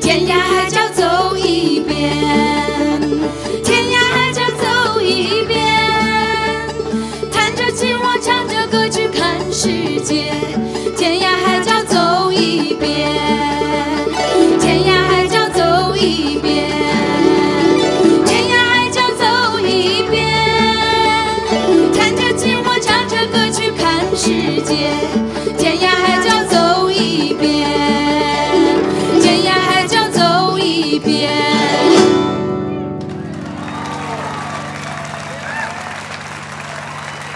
天涯海角走一遍，天涯海角走一遍，弹着琴我唱着歌去看世界。天涯海角走一遍，